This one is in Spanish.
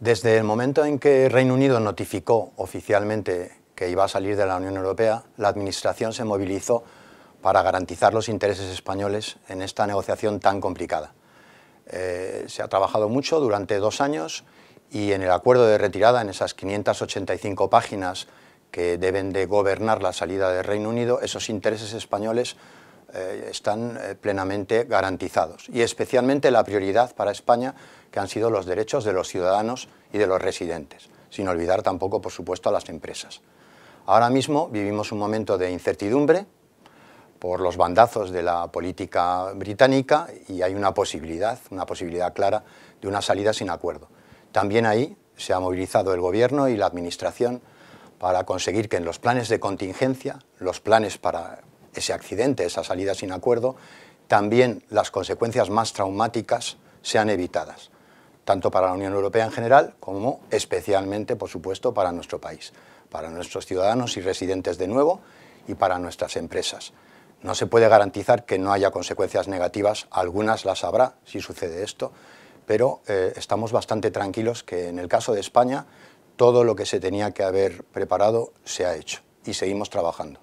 Desde el momento en que Reino Unido notificó oficialmente que iba a salir de la Unión Europea, la Administración se movilizó para garantizar los intereses españoles en esta negociación tan complicada. Eh, se ha trabajado mucho durante dos años y en el acuerdo de retirada, en esas 585 páginas que deben de gobernar la salida del Reino Unido, esos intereses españoles eh, están eh, plenamente garantizados y especialmente la prioridad para España que han sido los derechos de los ciudadanos y de los residentes, sin olvidar tampoco, por supuesto, a las empresas. Ahora mismo vivimos un momento de incertidumbre por los bandazos de la política británica y hay una posibilidad, una posibilidad clara de una salida sin acuerdo. También ahí se ha movilizado el Gobierno y la Administración para conseguir que en los planes de contingencia, los planes para ese accidente, esa salida sin acuerdo, también las consecuencias más traumáticas sean evitadas tanto para la Unión Europea en general como especialmente, por supuesto, para nuestro país, para nuestros ciudadanos y residentes de nuevo y para nuestras empresas. No se puede garantizar que no haya consecuencias negativas, algunas las habrá si sucede esto, pero eh, estamos bastante tranquilos que en el caso de España todo lo que se tenía que haber preparado se ha hecho y seguimos trabajando.